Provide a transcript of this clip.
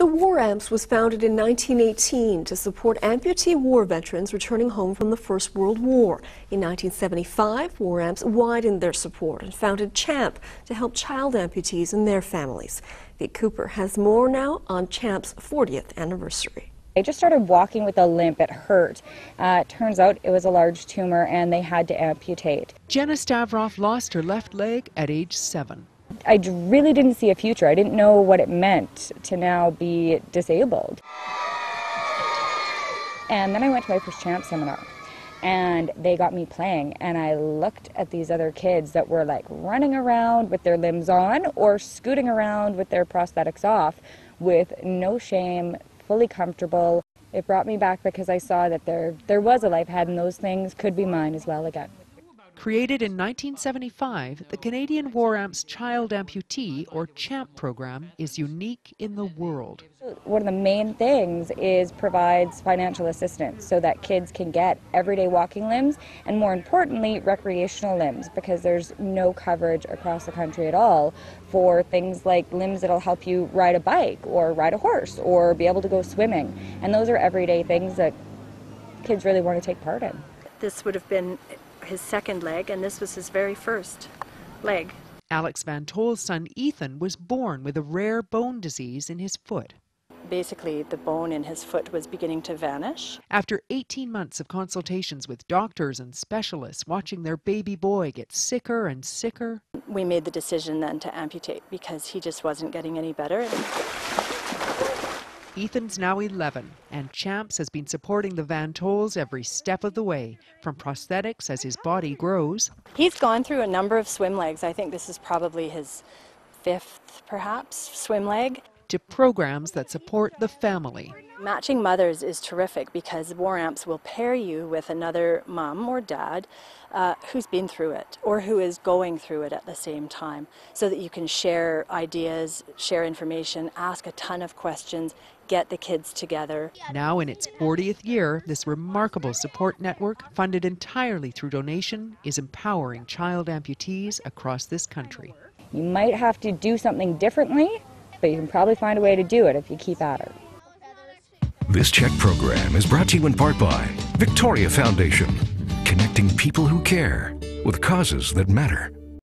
The War Amps was founded in 1918 to support amputee war veterans returning home from the First World War. In 1975, War Amps widened their support and founded CHAMP to help child amputees and their families. Vic Cooper has more now on CHAMP's 40th anniversary. I just started walking with a limp. It hurt. Uh, it turns out it was a large tumor and they had to amputate. Jenna Stavroff lost her left leg at age seven. I really didn't see a future. I didn't know what it meant to now be disabled. And then I went to my first champ seminar and they got me playing and I looked at these other kids that were like running around with their limbs on or scooting around with their prosthetics off with no shame, fully comfortable. It brought me back because I saw that there there was a life ahead and those things could be mine as well again. Created in 1975, the Canadian War Amps Child Amputee, or CHAMP program, is unique in the world. One of the main things is provides financial assistance so that kids can get everyday walking limbs and more importantly recreational limbs because there's no coverage across the country at all for things like limbs that'll help you ride a bike or ride a horse or be able to go swimming and those are everyday things that kids really want to take part in. This would have been his second leg, and this was his very first leg. Alex Van Tol's son Ethan was born with a rare bone disease in his foot. Basically, the bone in his foot was beginning to vanish. After 18 months of consultations with doctors and specialists watching their baby boy get sicker and sicker, we made the decision then to amputate because he just wasn't getting any better. Ethan's now 11, and Champs has been supporting the Van Tols every step of the way, from prosthetics as his body grows. He's gone through a number of swim legs. I think this is probably his fifth, perhaps, swim leg. To programs that support the family. Matching mothers is terrific because War Amps will pair you with another mom or dad uh, who's been through it or who is going through it at the same time so that you can share ideas, share information, ask a ton of questions, get the kids together. Now in its 40th year, this remarkable support network, funded entirely through donation, is empowering child amputees across this country. You might have to do something differently, but you can probably find a way to do it if you keep at it. This CHEK program is brought to you in part by Victoria Foundation, connecting people who care with causes that matter.